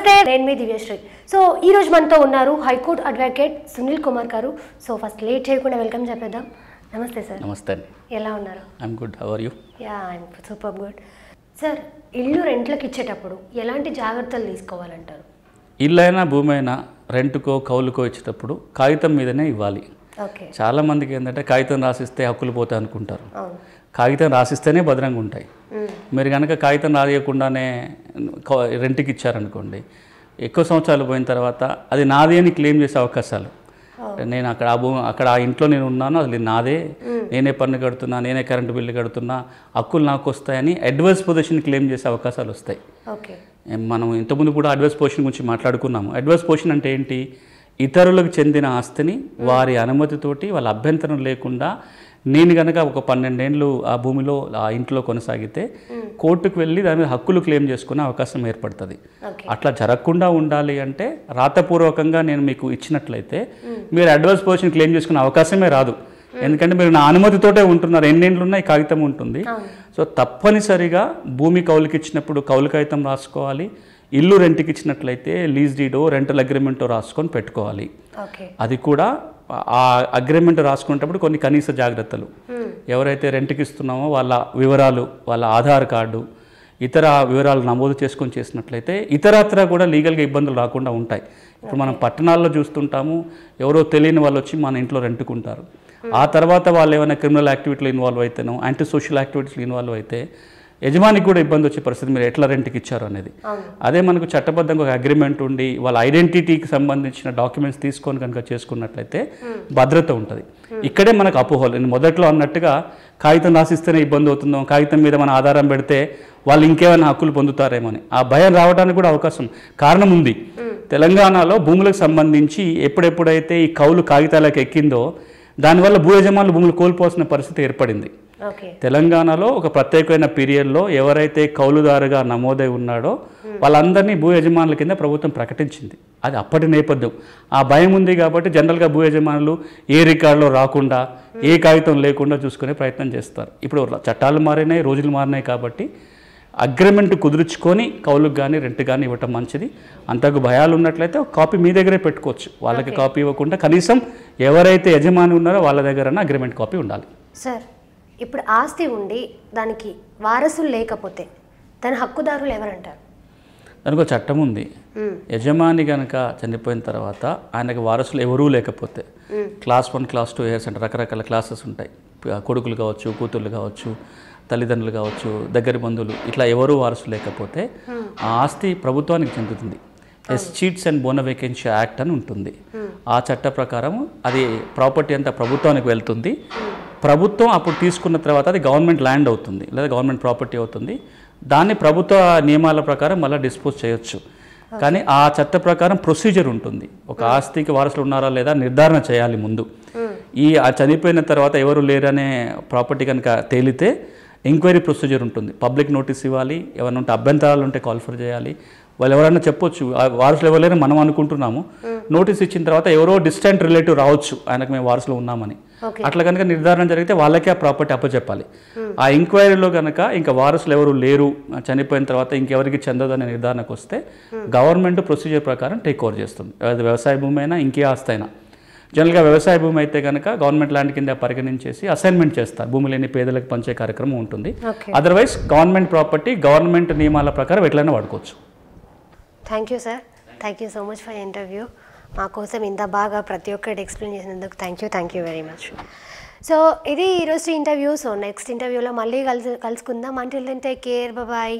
నమస్తే నేను మీ దివ్యశ్రీ. సో ఈ రోజు మనతో ఉన్నారు హైకోర్టు అడ్వకేట్ సునీల్ కుమార్ గారు. సో ఫస్ట్ లేట్ చేయకుండా వెల్కమ్ చెప్పేద్దాం. నమస్తే సార్. నమస్తే ఎలా ఉన్నారు? I'm good how are you yeah I'm super good sir ఇల్లు రెంట్లకు ఇచ్చేటప్పుడు ఎలాంటి జాగ్రత్తలు తీసుకోవాలంటారు? ఇల్లు అయినా భూమి అయినా రెంట్కో కౌలుకో ఇచ్చేటప్పుడు కాగితం మీదనే ఇవ్వాలి. ఓకే. చాలామందికి ఏంటంటే కాగితం రాసిస్తే హక్కులు పోతాయి అనుకుంటారు. కాగితం రాసిస్తేనే భద్రంగా ఉంటాయి. మీరు కనుక కాగితం రాయకుండానే రెంట్కి ఇచ్చారనుకోండి ఎక్కువ సంవత్సరాలు పోయిన తర్వాత అది నాది అని క్లెయిమ్ చేసే అవకాశాలు. నేను అక్కడ ఆ భూమి అక్కడ ఆ ఇంట్లో నేను ఉన్నాను అది నాదే. నేనే పన్ను కడుతున్నా నేనే కరెంటు బిల్లు కడుతున్నా హక్కులు నాకు వస్తాయని అడ్వర్స్ పొజిషన్ క్లెయిమ్ చేసే అవకాశాలు వస్తాయి. మనం ఇంతకుముందు కూడా అడ్వర్స్ పొజిషన్ గురించి మాట్లాడుకున్నాము. అడ్వర్స్ పొజిషన్ అంటే ఏంటి? ఇతరులకు చెందిన ఆస్తిని వారి అనుమతితోటి వాళ్ళ అభ్యంతరం లేకుండా నేను కనుక ఒక పన్నెండేళ్ళు ఆ భూమిలో ఆ ఇంట్లో కొనసాగితే కోర్టుకు వెళ్ళి దాని మీద హక్కులు క్లెయిమ్ చేసుకునే అవకాశం ఏర్పడుతుంది. అట్లా జరగకుండా ఉండాలి అంటే రాతపూర్వకంగా నేను మీకు ఇచ్చినట్లయితే మీరు అడ్వర్స్ పొజిషన్ క్లెయిమ్ చేసుకునే అవకాశమే రాదు. ఎందుకంటే మీరు నా అనుమతితోటే ఉంటున్నారు. ఎన్నేళ్ళు ఉన్నాయి? కాగితం ఉంటుంది. సో తప్పనిసరిగా భూమి కౌలుకి ఇచ్చినప్పుడు కౌలు కాగితం రాసుకోవాలి. ఇల్లు రెంట్కి ఇచ్చినట్లయితే లీజ్ డీడో రెంటల్ అగ్రిమెంటో రాసుకొని పెట్టుకోవాలి. అది కూడా ఆ అగ్రిమెంట్ రాసుకునేటప్పుడు కొన్ని కనీస జాగ్రత్తలు. ఎవరైతే రెంట్కి ఇస్తున్నామో వాళ్ళ వివరాలు వాళ్ళ ఆధార్ కార్డు ఇతర వివరాలు నమోదు చేసుకొని చేసినట్లయితే ఇతరత్ర కూడా లీగల్గా ఇబ్బందులు రాకుండా ఉంటాయి. ఇప్పుడు మనం పట్టణాల్లో చూస్తుంటాము ఎవరో తెలియని వాళ్ళు వచ్చి మన ఇంట్లో రెంటుకుంటారు. ఆ తర్వాత వాళ్ళు ఏమైనా క్రిమినల్ యాక్టివిటీలో ఇన్వాల్వ్ అయితేనో యాంటీ సోషల్ యాక్టివిటీస్లో ఇన్వాల్వ్ అయితే యజమానికి కూడా ఇబ్బంది వచ్చే పరిస్థితి మీరు ఎట్లా రెంట్కి ఇచ్చారు అనేది. అదే మనకు చట్టబద్ధంగా ఒక అగ్రిమెంట్ ఉండి వాళ్ళ ఐడెంటిటీకి సంబంధించిన డాక్యుమెంట్స్ తీసుకొని కనుక చేసుకున్నట్లయితే భద్రత ఉంటుంది. ఇక్కడే మనకు అపోహలు. నేను మొదట్లో అన్నట్టుగా కాగితం రాసిస్తేనే ఇబ్బంది అవుతుందో కాగితం మీద మన ఆధారం పెడితే వాళ్ళు ఇంకేమైనా హక్కులు పొందుతారేమని. ఆ భయం రావడానికి కూడా అవకాశం కారణం ఉంది. తెలంగాణలో భూములకు సంబంధించి ఎప్పుడెప్పుడైతే ఈ కౌలు కాగితాలకు ఎక్కిందో దానివల్ల భూ యజమానులు భూములు కోల్పోవాల్సిన పరిస్థితి ఏర్పడింది. తెలంగాణలో ఒక ప్రత్యేకమైన పీరియడ్లో ఎవరైతే కౌలుదారుగా నమోదై ఉన్నాడో వాళ్ళందరినీ భూ యజమానుల కింద ప్రభుత్వం ప్రకటించింది. అది అప్పటి నేపథ్యం. ఆ భయం ఉంది కాబట్టి జనరల్గా భూ యజమానులు ఏ రికార్డులో రాకుండా ఏ కాగితం లేకుండా చూసుకునే ప్రయత్నం చేస్తారు. ఇప్పుడు చట్టాలు మారినాయి రోజులు మారినాయి కాబట్టి అగ్రిమెంట్ కుదుర్చుకొని కౌలుకు కానీ రెంట్ కానీ ఇవ్వటం మంచిది. అంతకు భయాలు ఉన్నట్లయితే ఒక కాపీ మీ దగ్గరే పెట్టుకోవచ్చు. వాళ్ళకి కాపీ ఇవ్వకుండా కనీసం ఎవరైతే యజమాని ఉన్నారో వాళ్ళ దగ్గర అగ్రిమెంట్ కాపీ ఉండాలి. సార్ ఇప్పుడు ఆస్తి ఉండి దానికి వారసులు లేకపోతే దాని హక్కుదారులు ఎవరంటారు? దానికి ఒక చట్టం ఉంది. యజమాని కనుక చనిపోయిన తర్వాత ఆయనకు వారసులు ఎవరూ లేకపోతే class one class two years అంటే రకరకాల క్లాసెస్ ఉంటాయి. కొడుకులు కావచ్చు కూతుర్లు కావచ్చు తల్లిదండ్రులు కావచ్చు దగ్గరి బంధువులు ఇట్లా ఎవరూ వారసులు లేకపోతే ఆ ఆస్తి ప్రభుత్వానికి చెందుతుంది. Escheats and bona vacancy act అని ఉంటుంది. ఆ చట్ట ప్రకారం అది ప్రాపర్టీ అంతా ప్రభుత్వానికి వెళ్తుంది. ప్రభుత్వం అప్పుడు తీసుకున్న తర్వాత అది గవర్నమెంట్ ల్యాండ్ అవుతుంది లేదా గవర్నమెంట్ ప్రాపర్టీ అవుతుంది. దాన్ని ప్రభుత్వ నియమాల ప్రకారం మళ్ళీ డిస్పోజ్ చేయొచ్చు. కానీ ఆ చట్ట ప్రకారం ప్రొసీజర్ ఉంటుంది. ఒక ఆస్తికి వారసులు ఉన్నారా లేదా నిర్ధారణ చేయాలి ముందు. ఈ ఆ చనిపోయిన తర్వాత ఎవరు లేరనే ప్రాపర్టీ కనుక తేలితే ఎంక్వైరీ ప్రొసీజర్ ఉంటుంది. పబ్లిక్ నోటీస్ ఇవ్వాలి ఏమైనా ఉంటే అభ్యంతరాలు ఉంటే కాల్ఫర్ చేయాలి. వాళ్ళు ఎవరైనా చెప్పొచ్చు వారసులు ఎవరైనా మనం అనుకుంటున్నాము. నోటీస్ ఇచ్చిన తర్వాత ఎవరో డిస్టెంట్ రిలేటివ్ రావచ్చు ఆయనకు మేము వారసులు ఉన్నామని. అట్లా కనుక నిర్ధారణ జరిగితే వాళ్ళకే ఆ ప్రాపర్టీ అప్పచెప్పాలి. ఆ ఎంక్వైరీలో కనుక ఇంకా వారసులు ఎవరు లేరు చనిపోయిన తర్వాత ఇంకెవరికి చెందదనే నిర్ధారణకు వస్తే గవర్నమెంట్ ప్రొసీజర్ ప్రకారం టేక్ ఓవర్ చేస్తుంది. అది వ్యవసాయ భూమి అయినా ఇంకే ఆస్తి అయినా. జనరల్గా వ్యవసాయ భూమి అయితే కనుక గవర్నమెంట్ ల్యాండ్ కింద పరిగణించేసి అసైన్మెంట్ చేస్తారు. భూమి లేని పేదలకు పంచే కార్యక్రమం ఉంటుంది. అదర్వైజ్ గవర్నమెంట్ ప్రాపర్టీ గవర్నమెంట్ నియమాల ప్రకారం ఎట్లయినా వాడుకోవచ్చు. Thank you sir. Thank you so much for interview. మా కోసం ఇంత బాగా ప్రతి ఒక్కటి ఎక్స్ప్లెయిన్ చేసినందుకు thank you thank you very much so ఇది ఈరోజు ఇంటర్వ్యూ సో నెక్స్ట్ ఇంటర్వ్యూలో మళ్ళీ కలిసి కలుసుకుందాం. అంటే టేక్ కేర్ బాయ్